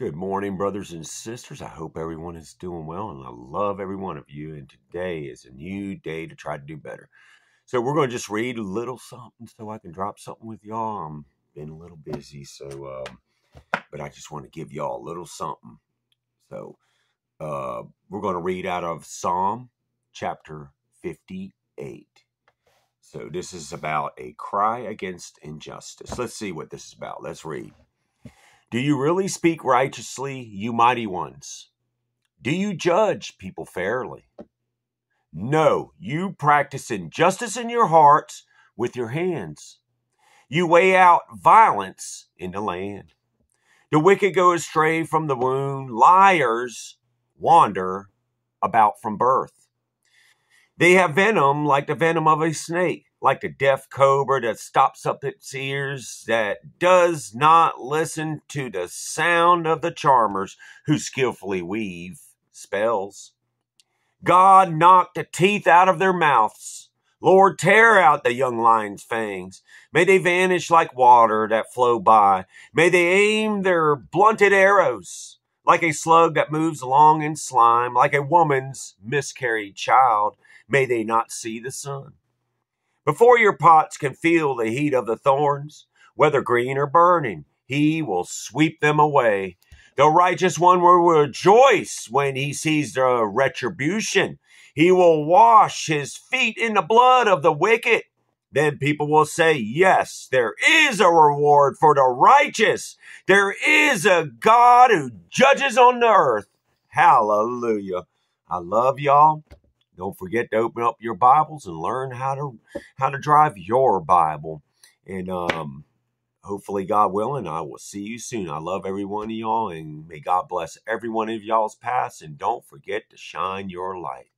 Good morning, brothers and sisters. I hope everyone is doing well, and I love every one of you. And today is a new day to try to do better. So we're going to just read a little something so I can drop something with y'all. I'm been a little busy, so um, but I just want to give y'all a little something. So uh, we're going to read out of Psalm chapter 58. So this is about a cry against injustice. Let's see what this is about. Let's read. Do you really speak righteously, you mighty ones? Do you judge people fairly? No, you practice injustice in your hearts with your hands. You weigh out violence in the land. The wicked go astray from the womb. Liars wander about from birth. They have venom like the venom of a snake like the deaf cobra that stops up its ears, that does not listen to the sound of the charmers who skillfully weave spells. God knock the teeth out of their mouths. Lord, tear out the young lion's fangs. May they vanish like water that flow by. May they aim their blunted arrows like a slug that moves along in slime, like a woman's miscarried child. May they not see the sun. Before your pots can feel the heat of the thorns, whether green or burning, he will sweep them away. The righteous one will rejoice when he sees the retribution. He will wash his feet in the blood of the wicked. Then people will say, Yes, there is a reward for the righteous. There is a God who judges on the earth. Hallelujah. I love y'all. Don't forget to open up your Bibles and learn how to how to drive your Bible. And um, hopefully, God willing, I will see you soon. I love every one of y'all, and may God bless every one of y'all's paths. And don't forget to shine your light.